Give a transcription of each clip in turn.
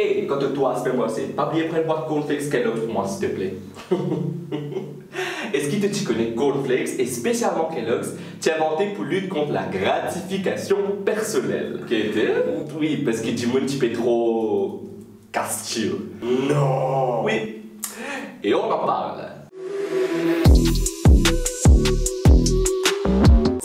Et quand toi, fais-moi c'est pas oublier prendre boîte cornflakes Kellogg's pour moi, s'il te plaît? Est-ce qu'il te tu connais cornflakes et spécialement Kellogg's, tu as inventé pour lutter contre la gratification personnelle? Qui était Oui, parce que du monde tu peux trop castir. Non Oui. Et on en parle.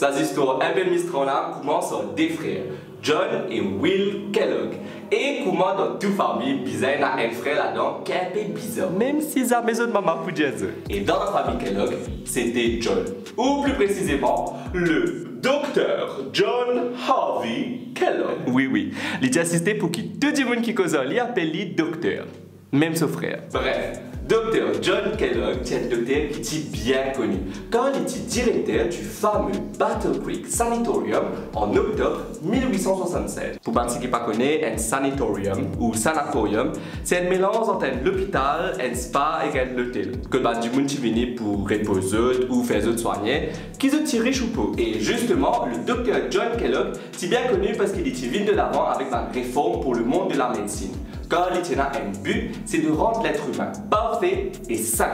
Sa histoire un peu mistrange commence deux frères, John et Will Kellogg. Et comment dans toute famille, bizarre, a un frère là-dedans qui est un peu bizarre. Même si c'est la maison de maman pour dire Et dans la famille Kellogg, c'était John. Ou plus précisément, le docteur John Harvey Kellogg. Oui, oui. Il est assisté pour qui tout le monde qui cause, il appelle docteur. Même son frère. Bref. Dr John Kellogg est un docteur qui est bien connu, car il était directeur du fameux Battle Creek Sanatorium en octobre 1867. Pour ceux qui ne connaissent un sanatorium ou sanatorium, c'est un mélange entre un hôpital, un spa et un hôtel. Que bah, du monde qui pour reposer ou faire soigner, qui se tire riche ou pauvre. Et justement, le docteur John Kellogg est bien connu parce qu'il est venu de l'avant avec ma réforme pour le monde de la médecine. Car il a un but, c'est de rendre l'être humain parfait et sain.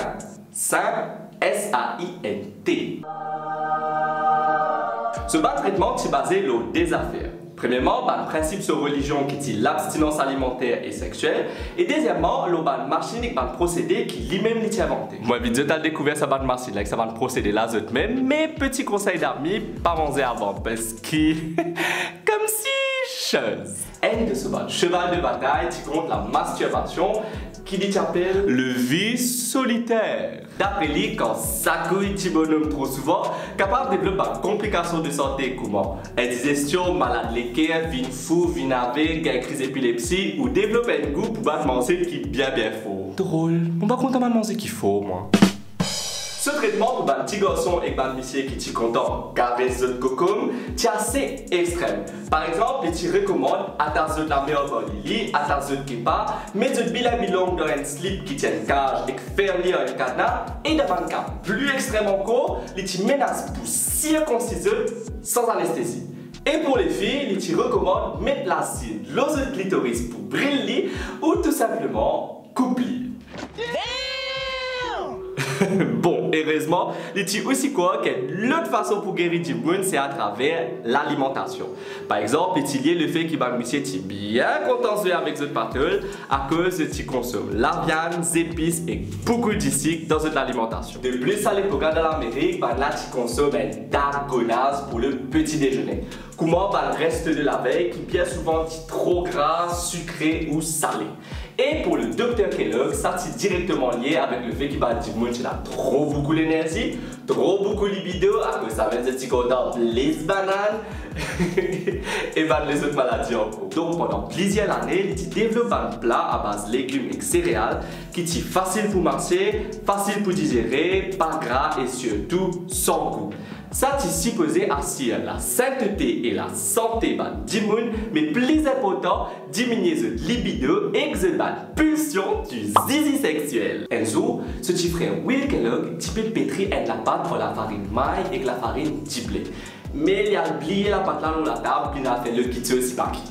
Sain, S-A-I-N-T. Ce bas traitement est basé sur des affaires. Premièrement, le principe sur religion qui est l'abstinence alimentaire et sexuelle. Et deuxièmement, le ban machine et le procédé qui lui-même inventé. Moi, vite, j'ai découvert ça ban machine, ça ban procédé là, même. Mais petit conseil d'amis, pas manger avant, parce que, chose. Un de ce cheval de bataille qui compte la masturbation, qui dit appelle le vice solitaire. D'après lui, quand ça couille petit bonhomme trop souvent, capable de développer des complications de santé comme indigestion, malade l'équerre, vin fou, vin avec, crise d'épilepsie ou développer un goût pour battre manger qui est bien bien faux. Drôle, on va compter manger qu'il faut moi. Ce traitement pour un petit garçon et un monsieur qui est content garder ce cocon est assez extrême. Par exemple, il recommande à ta zone la meilleure dans le lit, à ta zone qui pas, mettre une bilan bilan dans un slip qui tient cage et faire lire un cadenas, et dans un cas plus extrême encore, il menace pour circonciser sans anesthésie. Et pour les filles, il recommande mettre l'acide l'os de clitoris pour briller ou tout simplement couper. bon, heureusement, il dit aussi quoi que l'autre façon pour guérir du monde, c'est à travers l'alimentation. Par exemple, il y a le fait qu'il va monsieur bien contentieux avec ce partenaire à cause de tu consommes la viande, les épices et beaucoup de dans cette alimentation. De plus, à l'époque de l'Amérique, là tu consommes un dargonase pour le petit déjeuner. Comment bah, le reste de la veille qui bien souvent est trop gras, sucré ou salé. Et pour le docteur Kellogg, ça c'est directement lié avec le fait qu'il va dire a trop beaucoup d'énergie, trop beaucoup de libido, à cause ça va être les bananes et les autres maladies encore. Donc pendant plusieurs années, il développe un plat à base de légumes et céréales qui est facile pour marcher, facile pour digérer, pas gras et surtout sans goût. Ça supposé assurer la sainteté et la santé du monde, mais plus important, diminuer le libido et la pulsion du zizi sexuel. Un jour, ce frère Will Kellogg pétri la pâte pour la farine maille et la farine blé. Mais il a oublié la pâte là dans la table, puis il a fait le quitter aussi par qui.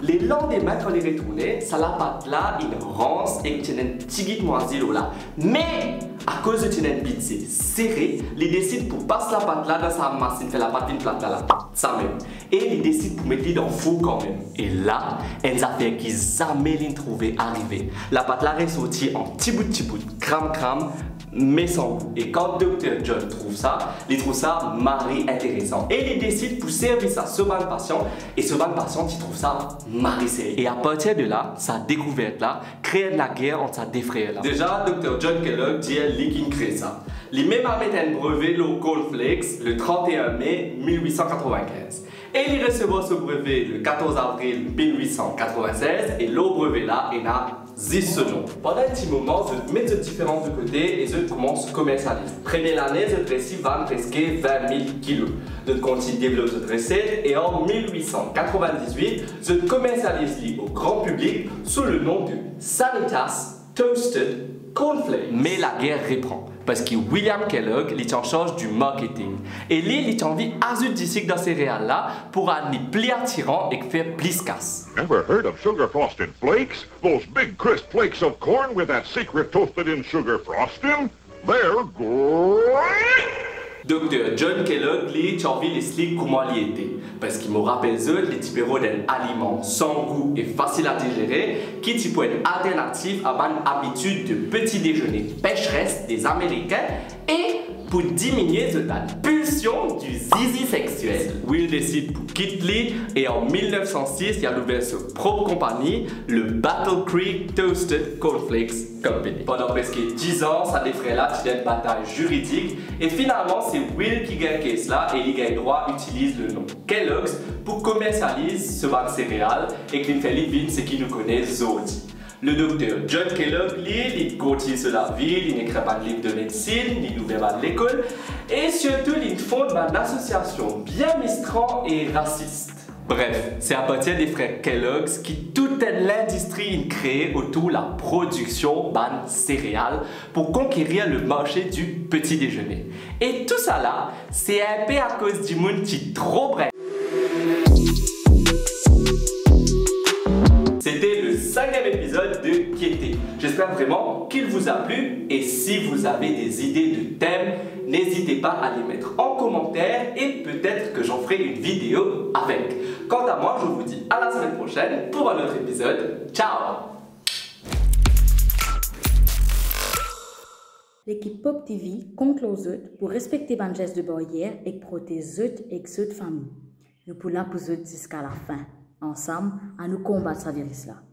Les lendemains, quand il est retourné, la pâte là, il ronce et il un petit guide moisi là. Mais à cause de une bite serré, il décide pour passer la pâte là dans sa machine, faire la pâte une plate là, là, ça même. Et il décide pour mettre dans le four quand même. Et là, une affaire qui jamais l'ont trouvé arriver. La pâte là est sortie en petit bout petit bout, crame crame, mais sans goût. Et quand Dr. John trouve ça, il trouve ça marré intéressant. Et il décide pour servir ça ce ban patient. Et ce ban patient, il trouve ça marré Et à partir de là, sa découverte là, crée la guerre entre sa deux frères là. Déjà, Dr. John Kellogg dit qu'il crée ça. Il même a mis un brevet le Cornflakes le 31 mai 1895. Et il recevra ce brevet le 14 avril 1896 et le brevet là, il a 10 secondes. Pendant un petit moment, je mets ce différent de côté et je commence commercialiser. Première année, je récit vend presque 20 000 kilos. Je continue à développer cette recette et en 1898, je commercialise au grand public sous le nom de Sanitas Toasted cornflakes. Mais la guerre reprend parce que William Kellogg est en charge du marketing. Et lui, il a envie d'ici dans ces céréales là pour aller plus attirant et faire plus casse. Ever heard of sugar frosted flakes? Those big crisp flakes of corn with that secret toasted in sugar frosting? They're great! Docteur John Kellogg, lui, tu envie l'expliquer comment était. Parce qu'il me rappelle eux, les typéros d'un aliment sans goût et facile à digérer, qui type être alternatif à mon habitude de petit déjeuner pêcheresse des Américains et pour diminuer la pulsion du zizi sexuel. Will décide pour quitter et en 1906, il a ouvert sa propre compagnie, le Battle Creek Toasted Cornflakes Company. Pendant presque 10 ans, ça défrait là une bataille juridique et finalement, c'est Will qui gagne cela et il gagne droit utilise le nom Kellogg's pour commercialiser ce bac céréales et qu'il fait les ce qui nous connaît Zodi. Le docteur John Kellogg, lui, il continue sur la ville, il n'écrit pas de livre de médecine, il n'ouvre pas de l'école, et surtout, il fonde une association bien mistrant et raciste. Bref, c'est à partir des frères Kellogg's qui toute l'industrie créée autour de la production de céréales pour conquérir le marché du petit déjeuner. Et tout ça là, c'est un peu à cause du monde qui trop bref. Épisode de Quiété. J'espère vraiment qu'il vous a plu et si vous avez des idées de thèmes, n'hésitez pas à les mettre en commentaire et peut-être que j'en ferai une vidéo avec. Quant à moi, je vous dis à la semaine prochaine pour un autre épisode. Ciao L'équipe Pop TV compte les autres pour respecter les gestes de barrière et protéger les et les familles. Nous pouvons pour jusqu'à la fin. Ensemble, à nous combattre ce virus-là.